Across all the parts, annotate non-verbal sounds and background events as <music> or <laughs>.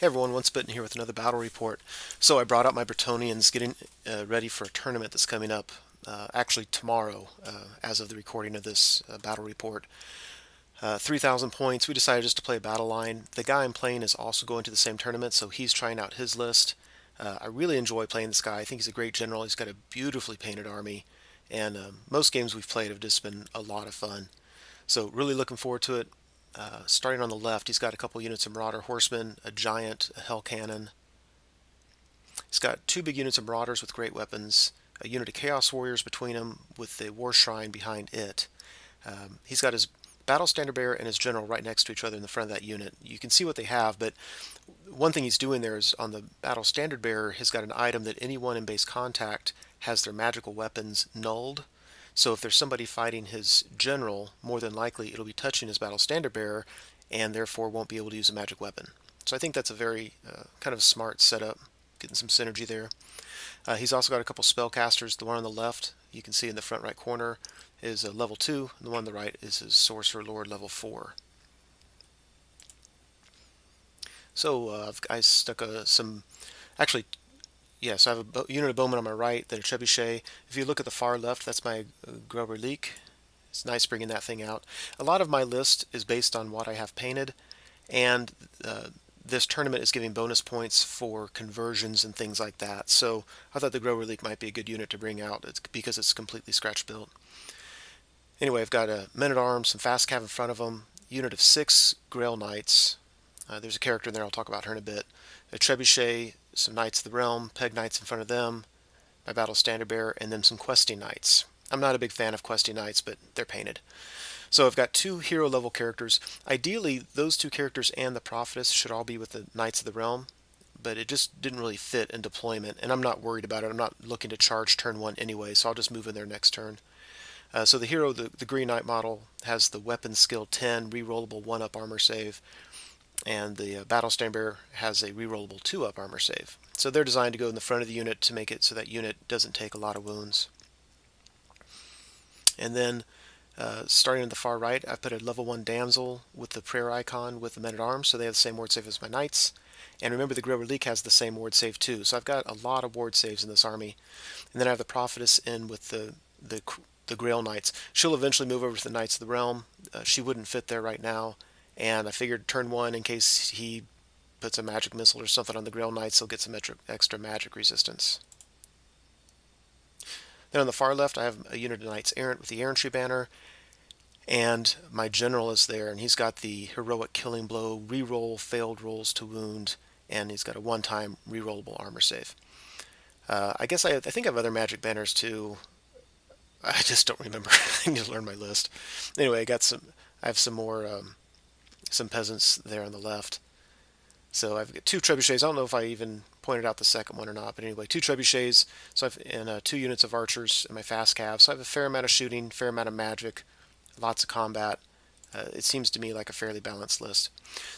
Hey everyone, Once Bitten here with another battle report. So I brought out my Bretonnians getting uh, ready for a tournament that's coming up, uh, actually tomorrow, uh, as of the recording of this uh, battle report. Uh, 3,000 points, we decided just to play a battle line. The guy I'm playing is also going to the same tournament, so he's trying out his list. Uh, I really enjoy playing this guy. I think he's a great general. He's got a beautifully painted army, and um, most games we've played have just been a lot of fun. So really looking forward to it. Uh, starting on the left, he's got a couple units of Marauder Horsemen, a Giant, a Hell Cannon. He's got two big units of Marauders with great weapons, a unit of Chaos Warriors between them with the War Shrine behind it. Um, he's got his Battle Standard Bearer and his General right next to each other in the front of that unit. You can see what they have, but one thing he's doing there is on the Battle Standard Bearer, he's got an item that anyone in base contact has their magical weapons nulled. So if there's somebody fighting his general, more than likely it'll be touching his battle standard bearer and therefore won't be able to use a magic weapon. So I think that's a very uh, kind of smart setup, getting some synergy there. Uh, he's also got a couple spellcasters. The one on the left, you can see in the front right corner, is a level 2. And The one on the right is his Sorcerer Lord level 4. So uh, i stuck a, some, actually Yes, I have a unit of bowmen on my right, then a trebuchet. If you look at the far left, that's my uh, Grail Relique. It's nice bringing that thing out. A lot of my list is based on what I have painted, and uh, this tournament is giving bonus points for conversions and things like that. So I thought the Grail Relique might be a good unit to bring out it's because it's completely scratch built. Anyway, I've got a Men-at-Arms, some Fast Cav in front of them, unit of six Grail Knights. Uh, there's a character in there, I'll talk about her in a bit. A Trebuchet, some Knights of the Realm, Peg Knights in front of them, my Battle Standard Bearer, and then some Questing Knights. I'm not a big fan of Questing Knights, but they're painted. So I've got two hero level characters. Ideally, those two characters and the Prophetess should all be with the Knights of the Realm, but it just didn't really fit in deployment, and I'm not worried about it. I'm not looking to charge turn one anyway, so I'll just move in there next turn. Uh, so the hero, the, the Green Knight model, has the weapon skill 10, rerollable 1-up armor save, and the uh, Battle Standard Bearer has a rerollable 2-up armor save. So they're designed to go in the front of the unit to make it so that unit doesn't take a lot of wounds. And then uh, starting at the far right, I've put a level 1 Damsel with the prayer icon with the men-at-arms, so they have the same ward save as my knights. And remember the Grail Relique has the same ward save too, so I've got a lot of ward saves in this army. And then I have the Prophetess in with the, the, the Grail Knights. She'll eventually move over to the Knights of the Realm. Uh, she wouldn't fit there right now, and I figured turn one, in case he puts a magic missile or something on the Grail Knights, he'll get some extra magic resistance. Then on the far left, I have a unit of Knights Errant with the Errantry banner, and my general is there, and he's got the heroic killing blow, reroll failed rolls to wound, and he's got a one-time rerollable armor save. Uh, I guess I, I think I have other magic banners too. I just don't remember. <laughs> I need to learn my list. Anyway, I got some. I have some more um, some peasants there on the left. So I've got two trebuchets. I don't know if I even pointed out the second one or not, but anyway, two trebuchets. So I've and uh, two units of archers in my fast cav. So I have a fair amount of shooting, fair amount of magic, lots of combat. Uh, it seems to me like a fairly balanced list.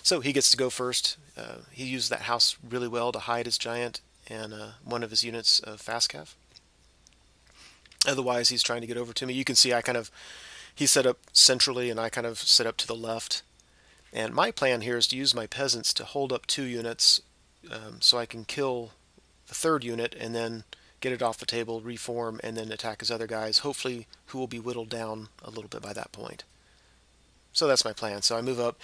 So he gets to go first. Uh, he used that house really well to hide his giant and uh, one of his units of fast cav. Otherwise, he's trying to get over to me. You can see I kind of he set up centrally and I kind of set up to the left. And my plan here is to use my peasants to hold up two units um, so I can kill the third unit and then get it off the table, reform, and then attack his other guys, hopefully who will be whittled down a little bit by that point. So that's my plan. So I move up.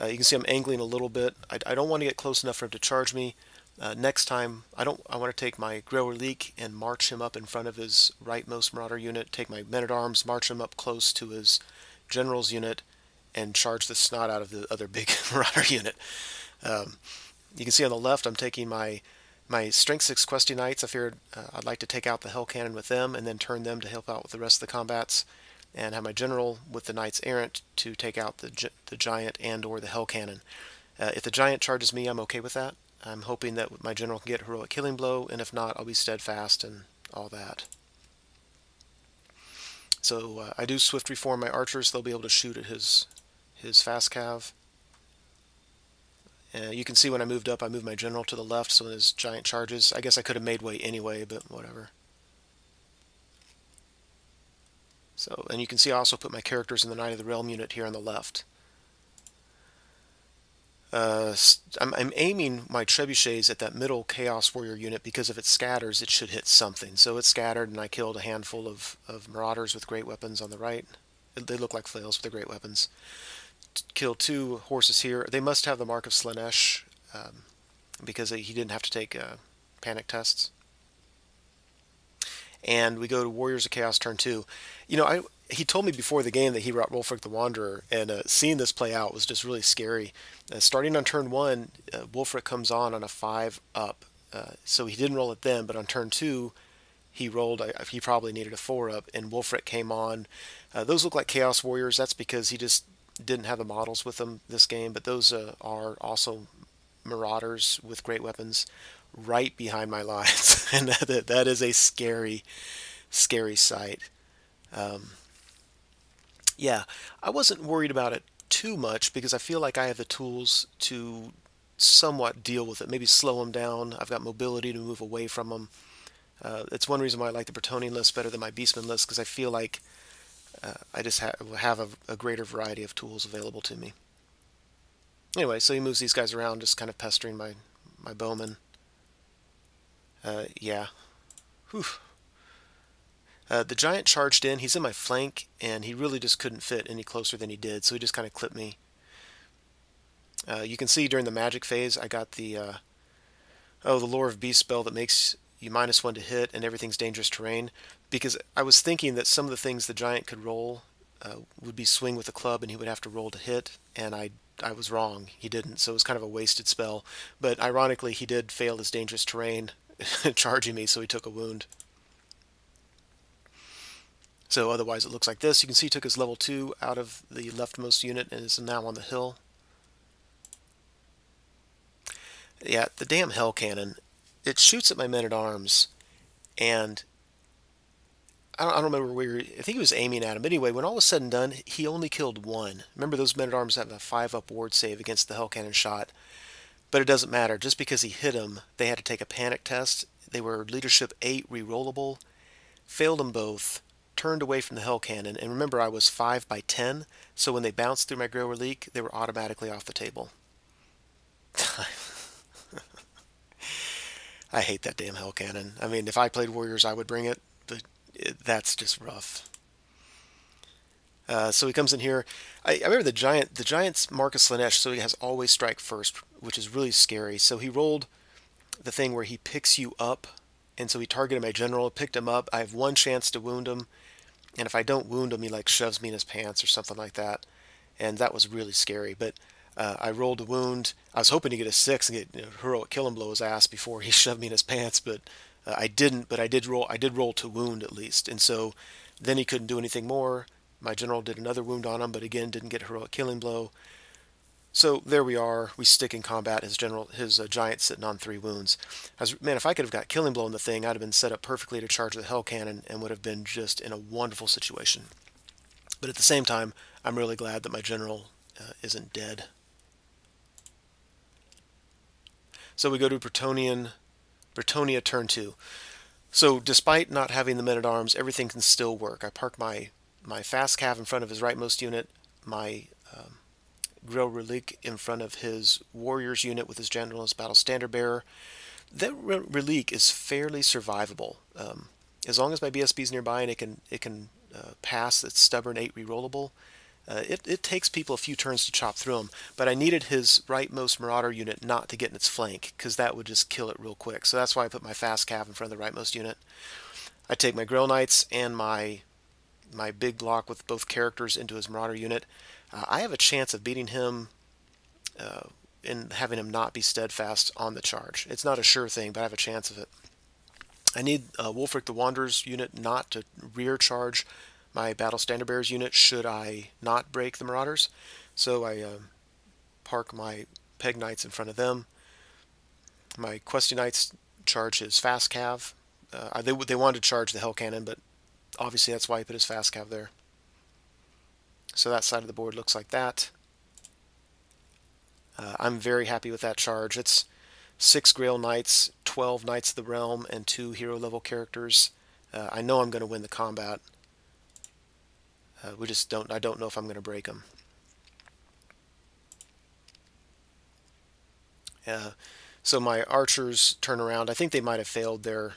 Uh, you can see I'm angling a little bit. I, I, don't want to get close enough for him to charge me. Uh, next time, I don't. I want to take my Grail Relique and march him up in front of his rightmost Marauder unit, take my Men-at-Arms, march him up close to his General's unit, and charge the snot out of the other big <laughs> Marauder unit. Um, you can see on the left I'm taking my my Strength 6 Questing Knights. I figured uh, I'd like to take out the Hell Cannon with them and then turn them to help out with the rest of the combats and have my General with the Knights Errant to take out the, the Giant and or the Hell Cannon. Uh, if the Giant charges me, I'm okay with that. I'm hoping that my General can get Heroic Killing Blow, and if not, I'll be Steadfast and all that. So uh, I do Swift Reform my Archers. They'll be able to shoot at his his fast cav. Uh, you can see when I moved up, I moved my general to the left, so his giant charges. I guess I could have made way anyway, but whatever. So, and you can see I also put my characters in the Knight of the Realm unit here on the left. Uh, I'm, I'm, aiming my trebuchets at that middle Chaos Warrior unit because if it scatters, it should hit something. So it scattered, and I killed a handful of, of Marauders with great weapons on the right. They look like flails, with they're great weapons. Killed two horses here. They must have the Mark of Slaanesh um, because he didn't have to take uh, panic tests. And we go to Warriors of Chaos turn two. You know, I he told me before the game that he brought Wulfric the Wanderer, and uh, seeing this play out was just really scary. Uh, starting on turn one, uh, Wulfric comes on on a five up, uh, so he didn't roll it then, but on turn two, he rolled. he probably needed a four up, and Wulfric came on. Uh, those look like Chaos Warriors. That's because he just didn't have the models with them this game, but those uh, are also Marauders with great weapons right behind my lines, <laughs> and that, that is a scary, scary sight. Um, yeah, I wasn't worried about it too much because I feel like I have the tools to somewhat deal with it, maybe slow them down. I've got mobility to move away from them. Uh, it's one reason why I like the Bretonnian list better than my Beastman list because I feel like uh, I just ha have a, a, greater variety of tools available to me. Anyway, so he moves these guys around, just kind of pestering my, my bowman. Uh, yeah. Whew. Uh, the giant charged in. He's in my flank, and he really just couldn't fit any closer than he did, so he just kind of clipped me. Uh, you can see during the magic phase, I got the, uh, oh, the Lore of Beast spell that makes you minus one to hit, and everything's dangerous terrain, because I was thinking that some of the things the giant could roll uh, would be swing with a club, and he would have to roll to hit, and I I was wrong. He didn't, so it was kind of a wasted spell. But ironically, he did fail his dangerous terrain, <laughs> charging me, so he took a wound. So otherwise it looks like this. You can see he took his level 2 out of the leftmost unit and is now on the hill. Yeah, the damn hell cannon. It shoots at my men-at-arms, and I don't, I don't, remember where he, I think he was aiming at him. Anyway, when all was said and done, he only killed one. Remember those men-at-arms have a 5-up ward save against the hell cannon shot. But it doesn't matter. Just because he hit him, they had to take a panic test. They were leadership 8 rerollable. Failed them both turned away from the Hell Cannon, and remember I was 5 by 10, so when they bounced through my Grail Relique, they were automatically off the table. <laughs> I hate that damn Hell Cannon. I mean, if I played Warriors, I would bring it, but it, that's just rough. Uh, so he comes in here. I, I, remember the giant, the giant's Marcus of Slaanesh, so he has always strike first, which is really scary. So he rolled the thing where he picks you up, and so he targeted my general, picked him up. I have one chance to wound him, and if I don't wound him, he like shoves me in his pants or something like that, and that was really scary. But uh, I rolled a wound. I was hoping to get a six and get you know, heroic kill and blow his ass before he <laughs> shoved me in his pants, but uh, I didn't. But I did roll. I did roll to wound at least, and so then he couldn't do anything more. My general did another wound on him, but again didn't get heroic killing blow. So there we are. We stick in combat. His general, his uh, giant sitting on three wounds. Was, man, if I could have got killing blow on the thing, I'd have been set up perfectly to charge the hell cannon and would have been just in a wonderful situation. But at the same time, I'm really glad that my general uh, isn't dead. So we go to Bretonnian, Bretonnia turn two. So despite not having the men-at-arms, everything can still work. I park my, my fast cav in front of his rightmost unit, my um, Grail Relique in front of his Warriors unit with his General as Battle Standard Bearer. That Relique is fairly survivable. Um, as long as my BSB is nearby and it can it can uh, pass its stubborn 8 rerollable, uh, it, it takes people a few turns to chop through them. But I needed his rightmost Marauder unit not to get in its flank, because that would just kill it real quick. So that's why I put my fast cav in front of the rightmost unit. I take my Grail Knights and my my big block with both characters into his Marauder unit. Uh, I have a chance of beating him uh, and having him not be steadfast on the charge. It's not a sure thing, but I have a chance of it. I need uh, Wulfric the Wanderer's unit not to rear charge my Battle Standard Bearers unit should I not break the Marauders. So I uh, park my Peg Knights in front of them. My Questy Knights charge his Fast Cav. Uh, they, they wanted to charge the Hell Cannon, but obviously that's why he put his Fast Cav there. So that side of the board looks like that. Uh, I'm very happy with that charge. It's six Grail Knights, 12 Knights of the Realm, and two hero level characters. Uh, I know I'm going to win the combat. Uh, we just don't. I don't know if I'm going to break them. Uh, so my archers turn around. I think they might have failed their,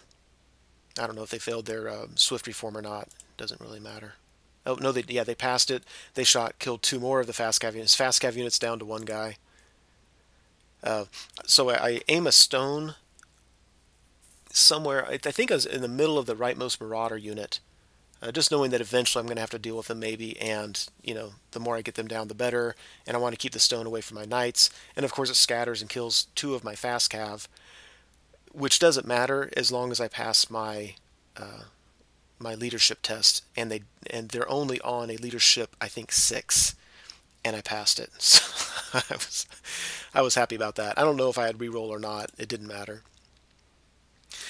I don't know if they failed their uh, swift reform or not. Doesn't really matter. Oh, no, they yeah, they passed it. They shot, killed two more of the fast cav units. Fast cav units down to one guy. Uh, so I, I, aim a stone somewhere. I, I, think I was in the middle of the rightmost marauder unit. Uh, just knowing that eventually I'm going to have to deal with them maybe, and, you know, the more I get them down, the better. And I want to keep the stone away from my knights. And of course it scatters and kills two of my fast cav, which doesn't matter as long as I pass my... Uh, my leadership test, and they and they're only on a leadership I think six, and I passed it. <laughs> So <laughs> I was I was happy about that. I don't know if I had reroll or not. It didn't matter.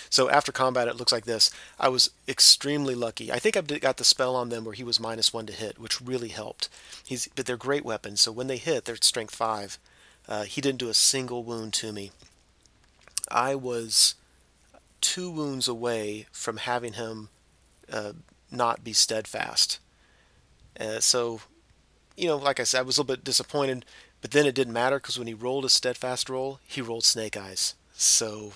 So after combat, it looks like this. I was extremely lucky. I think I've got the spell on them where he was minus one to hit, which really helped. He's but they're great weapons. So when they hit, they're strength five. Uh, he didn't do a single wound to me. I was two wounds away from having him uh, not be steadfast. Uh, so, you know, like I said, I was a little bit disappointed, but then it didn't matter because when he rolled a steadfast roll, he rolled snake eyes. So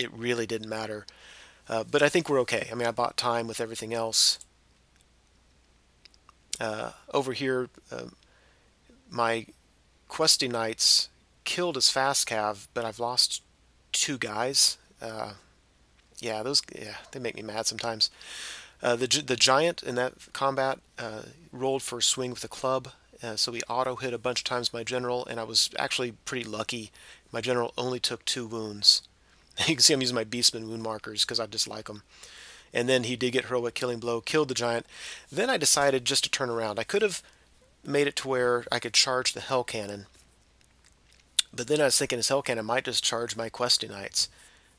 it really didn't matter. Uh, but I think we're okay. I mean, I bought time with everything else. Uh, over here, um, my questy knights killed his fast cav, but I've lost two guys. Uh, yeah, those yeah they make me mad sometimes. Uh, the the giant in that combat uh, rolled for a swing with a club, uh, so he auto hit a bunch of times my general, and I was actually pretty lucky. My general only took two wounds. <laughs> you can see I'm using my Beastman wound markers because I dislike them. And then he did get heroic killing blow, killed the giant. Then I decided just to turn around. I could have made it to where I could charge the hell cannon. But then I was thinking his hell cannon might just charge my questy knights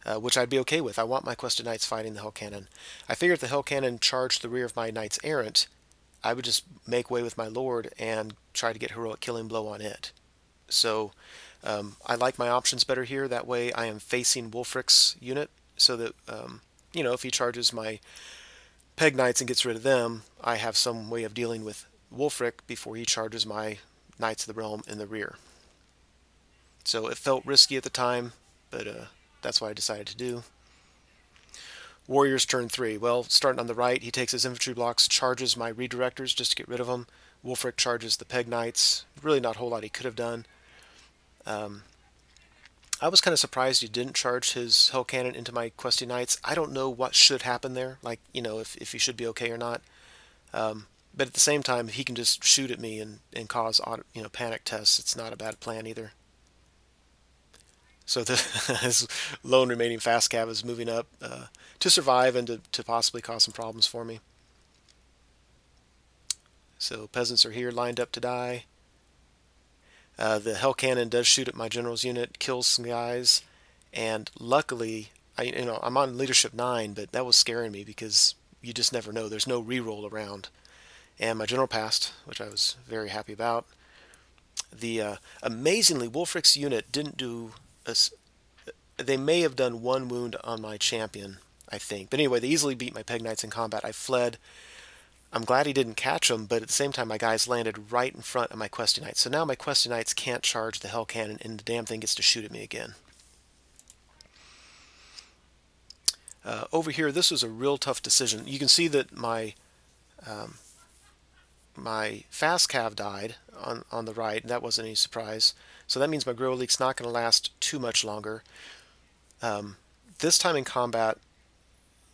uh, which I'd be okay with. I want my quested knights fighting the Hell Cannon. I figured if the Hell Cannon charged the rear of my knights errant, I would just make way with my lord and try to get heroic killing blow on it. So um, I like my options better here. That way I am facing Wulfric's unit so that, um, you know, if he charges my Peg Knights and gets rid of them, I have some way of dealing with Wulfric before he charges my Knights of the Realm in the rear. So it felt risky at the time, but uh, that's what I decided to do. Warriors turn three. Well, starting on the right, he takes his infantry blocks, charges my redirectors just to get rid of them. Wulfric charges the Peg Knights. Really not a whole lot he could have done. Um, I was kind of surprised he didn't charge his Hell Cannon into my Questy Knights. I don't know what should happen there, like, you know, if, if he should be okay or not. Um, but at the same time, he can just shoot at me and, and cause, you know, panic tests, it's not a bad plan either. So the, <laughs> his lone remaining fast cav is moving up uh, to survive and to, to possibly cause some problems for me. So peasants are here lined up to die. Uh, the hell cannon does shoot at my general's unit, kills some guys, and luckily, I you know I'm on leadership nine, but that was scaring me because you just never know. There's no reroll around, and my general passed, which I was very happy about. The uh, amazingly Wulfric's unit didn't do a, they may have done one wound on my champion, I think. But anyway, they easily beat my Peg Knights in combat. I fled. I'm glad he didn't catch them, but at the same time, my guys landed right in front of my Questy Knights. So now my Questy Knights can't charge the Hell Cannon, and the damn thing gets to shoot at me again. Uh, over here, this was a real tough decision. You can see that my um, my fast cav died on, on the right, and that wasn't any surprise. So that means my Grail Relique's not going to last too much longer. Um, this time in combat,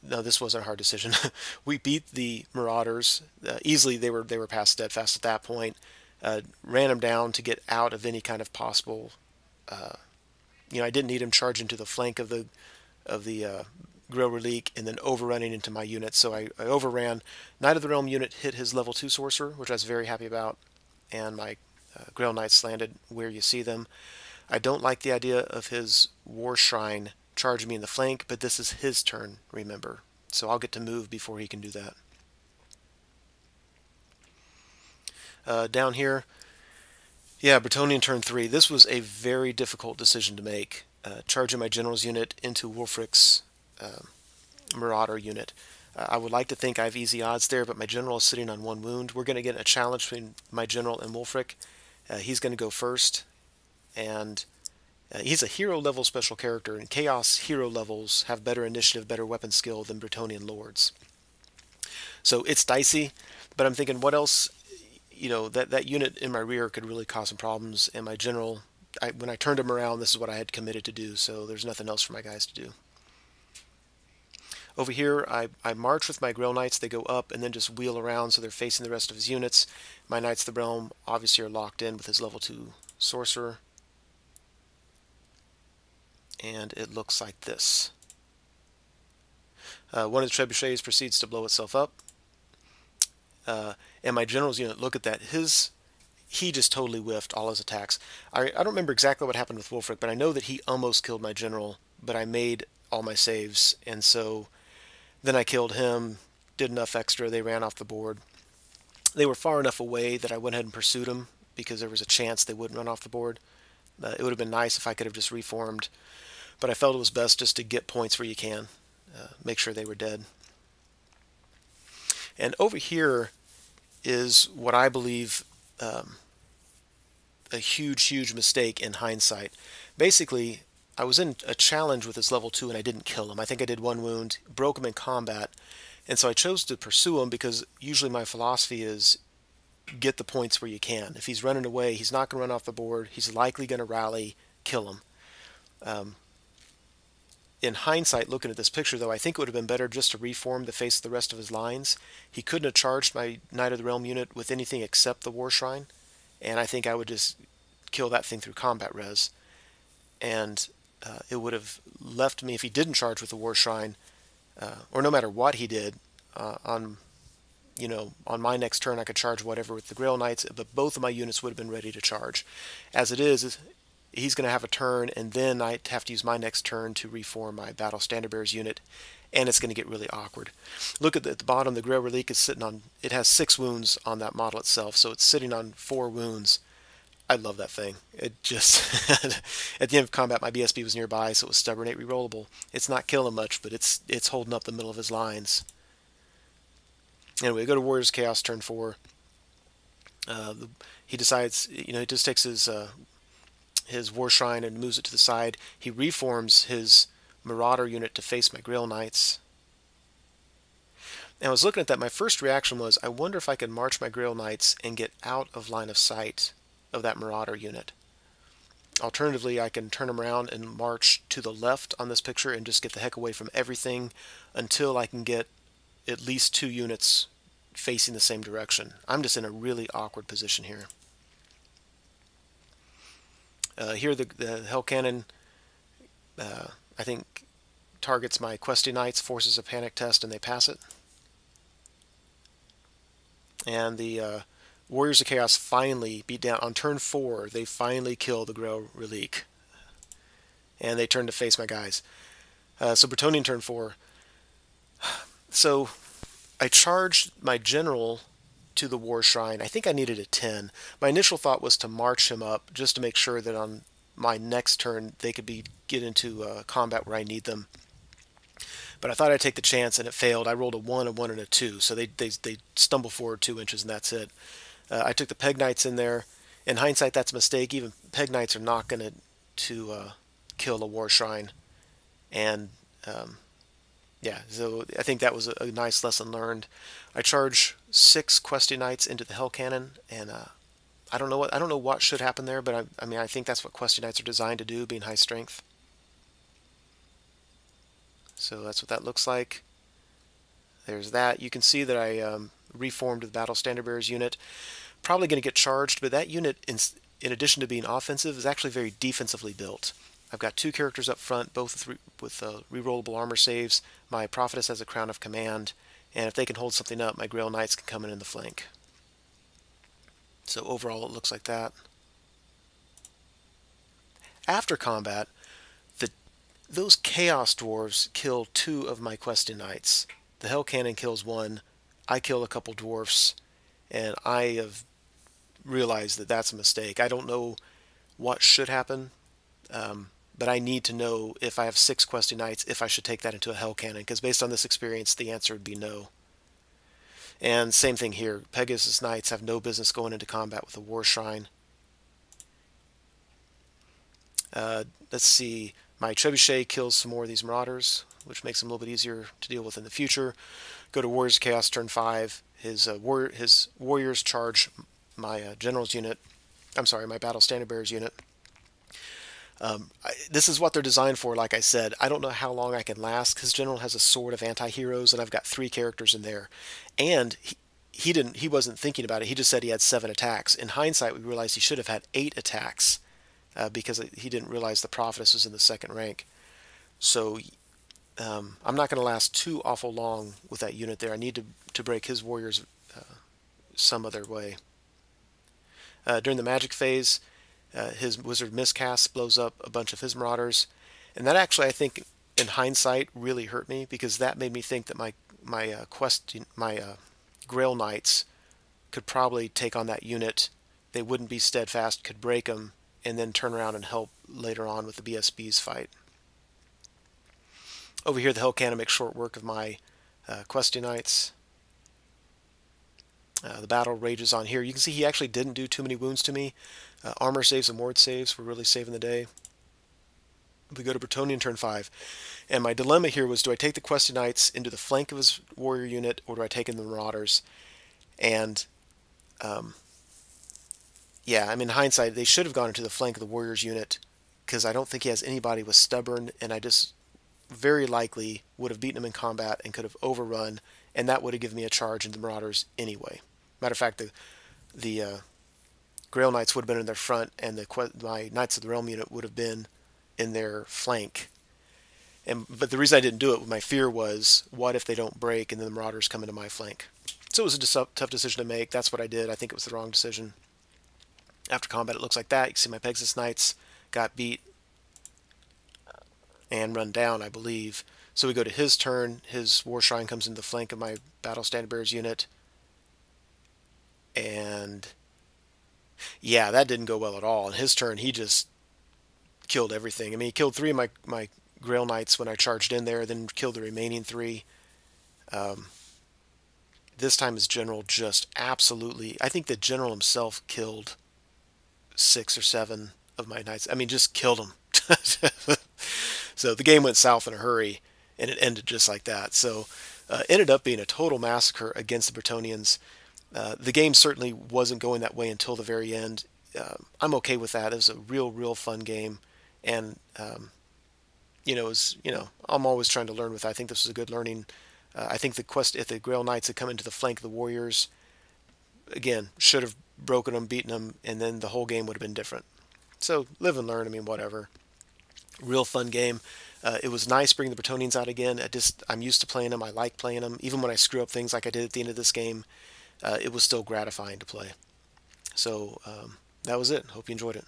no, this wasn't a hard decision. <laughs> we beat the Marauders uh, easily. They were they were past steadfast at that point. Uh, ran them down to get out of any kind of possible. Uh, you know, I didn't need him charging to the flank of the of the uh, Grail Relique and then overrunning into my unit. So I, I overran. Knight of the Realm unit hit his level two sorcerer, which I was very happy about, and my uh, Grail Knights landed where you see them. I don't like the idea of his War Shrine charging me in the flank, but this is his turn, remember. So I'll get to move before he can do that. Uh, down here, yeah, Bretonnian turn 3. This was a very difficult decision to make, uh, charging my general's unit into Wulfric's uh, Marauder unit. Uh, I would like to think I have easy odds there, but my general is sitting on one wound. We're going to get a challenge between my general and Wulfric. Uh, he's going to go first, and Uh, he's a hero level special character, and Chaos hero levels have better initiative, better weapon skill than Bretonnian Lords. So it's dicey, but I'm thinking what else, you know, that, that unit in my rear could really cause some problems, and my general, I, when I turned him around, this is what I had committed to do, so there's nothing else for my guys to do. Over here, I, I march with my Grail Knights. They go up and then just wheel around so they're facing the rest of his units. My Knights of the Realm obviously are locked in with his level 2 Sorcerer. And it looks like this. Uh, one of the trebuchets proceeds to blow itself up. Uh, and my general's unit, look at that. His he just totally whiffed all his attacks. I, I don't remember exactly what happened with Wulfric, but I know that he almost killed my general, but I made all my saves, and so then I killed him, did enough extra, they ran off the board. They were far enough away that I went ahead and pursued them because there was a chance they wouldn't run off the board. Uh, it would have been nice if I could have just reformed, but I felt it was best just to get points where you can, uh, make sure they were dead. And over here is what I believe um, a huge, huge mistake in hindsight. Basically, I was in a challenge with this level 2 and I didn't kill him. I think I did one wound, broke him in combat, and so I chose to pursue him because usually my philosophy is get the points where you can. If he's running away, he's not going to run off the board. He's likely going to rally, kill him. Um, in hindsight, looking at this picture, though, I think it would have been better just to reform the face of the rest of his lines. He couldn't have charged my Knight of the Realm unit with anything except the War Shrine, and I think I would just kill that thing through combat res. And uh, it would have left me if he didn't charge with the War Shrine, uh, or no matter what he did uh, on, you know, on my next turn I could charge whatever with the Grail Knights, but both of my units would have been ready to charge. As it is, he's going to have a turn, and then I have to use my next turn to reform my Battle Standard Bearers unit, and it's going to get really awkward. Look at the, at the bottom, the Grail Relique is sitting on, it has six wounds on that model itself, so it's sitting on four wounds I love that thing. It just <laughs> at the end of combat, my BSB was nearby, so it was stubborn eight rerollable. It's not killing much, but it's it's holding up the middle of his lines. Anyway, we go to Warriors Chaos turn four. Uh, he decides, you know, he just takes his uh, his War Shrine and moves it to the side. He reforms his Marauder unit to face my Grail Knights. And I was looking at that. My first reaction was, I wonder if I could march my Grail Knights and get out of line of sight of that Marauder unit. Alternatively, I can turn them around and march to the left on this picture and just get the heck away from everything until I can get at least two units facing the same direction. I'm just in a really awkward position here. Uh, here the, the Hell Cannon, uh, I think, targets my Questy Knights, forces a panic test, and they pass it. And the uh, Warriors of Chaos finally beat down on turn four. They finally kill the Grail Relique, and they turn to face my guys. Uh, so Bretonnian turn four. So I charged my general to the War Shrine. I think I needed a 10. My initial thought was to march him up just to make sure that on my next turn they could be get into uh, combat where I need them. But I thought I'd take the chance and it failed. I rolled a 1, a 1, and a 2. So they, they, they stumble forward 2 inches and that's it. Uh, I took the peg knights in there. In hindsight, that's a mistake. Even peg knights are not going to to uh, kill a war shrine, and um, yeah, so I think that was a, nice lesson learned. I charge six questy knights into the hell cannon, and uh, I don't know what I don't know what should happen there, but I, I mean I think that's what questy knights are designed to do, being high strength. So that's what that looks like. There's that. You can see that I um, reformed the Battle Standard Bearers unit. Probably going to get charged, but that unit, in, in addition to being offensive, is actually very defensively built. I've got two characters up front, both with, uh, rerollable armor saves. My Prophetess has a Crown of Command, and if they can hold something up, my Grail Knights can come in in the flank. So overall, it looks like that. After combat, the those Chaos Dwarves kill two of my Questy Knights. The Hell Cannon kills one, I kill a couple dwarfs, and I have realized that that's a mistake. I don't know what should happen, um, but I need to know if I have six Questy Knights, if I should take that into a Hell Cannon, because based on this experience, the answer would be no. And same thing here. Pegasus Knights have no business going into combat with a War Shrine. Uh, let's see, my Trebuchet kills some more of these Marauders, which makes them a little bit easier to deal with in the future. Go to Warriors Chaos turn 5. His, uh, war his Warriors charge my uh, General's unit. I'm sorry, my Battle Standard Bearers unit. Um, I, this is what they're designed for, like I said. I don't know how long I can last because General has a sword of anti-heroes and I've got three characters in there. And he, he didn't he wasn't thinking about it. He just said he had seven attacks. In hindsight, we realized he should have had eight attacks uh, because he didn't realize the prophetess was in the second rank. So um, I'm not going to last too awful long with that unit there. I need to, to break his warriors uh, some other way. Uh, during the magic phase, uh, his wizard miscast blows up a bunch of his marauders, and that actually I think in hindsight really hurt me because that made me think that my my uh, quest my uh, Grail Knights could probably take on that unit. They wouldn't be steadfast, could break them, and then turn around and help later on with the BSB's fight. Over here, the Hell Cannon makes short work of my uh, Questy Knights. Uh, the battle rages on here. You can see he actually didn't do too many wounds to me. Uh, armor saves and ward saves were really saving the day. We go to Bretonnian turn 5. And my dilemma here was, do I take the Questy Knights into the flank of his warrior unit, or do I take in the Marauders? And, um, yeah, I mean, in hindsight, they should have gone into the flank of the Warriors unit, because I don't think he has anybody with Stubborn, and I just very likely would have beaten him in combat and could have overrun, and that would have given me a charge into the Marauders anyway. Matter of fact, the the uh, Grail Knights would have been in their front, and the my Knights of the Realm unit would have been in their flank. And but the reason I didn't do it, my fear was, what if they don't break and then the Marauders come into my flank? So it was a tough decision to make. That's what I did. I think it was the wrong decision. After combat, it looks like that. You see my Pegasus Knights got beat and run down, I believe. So we go to his turn. His War Shrine comes into the flank of my Battle Standard Bearers unit. And yeah, that didn't go well at all. In his turn, he just killed everything. I mean, he killed three of my, my Grail Knights when I charged in there, then killed the remaining three. Um, this time his general just absolutely... I think the general himself killed six or seven of my knights. I mean, just killed them. <laughs> so the game went south in a hurry, and it ended just like that. So uh, ended up being a total massacre against the Bretonnians. Uh, the game certainly wasn't going that way until the very end. Uh, I'm okay with that. It was a real, real fun game, and um, you know, was you know, I'm always trying to learn with. It. I think this was a good learning. Uh, I think the quest if the Grail Knights had come into the flank of the Warriors, again, should have broken them, beaten them, and then the whole game would have been different. So live and learn. I mean, whatever. Real fun game. Uh, it was nice bringing the Bretonnians out again. I just I'm used to playing them. I like playing them. Even when I screw up things like I did at the end of this game, uh, it was still gratifying to play. So um, that was it. Hope you enjoyed it.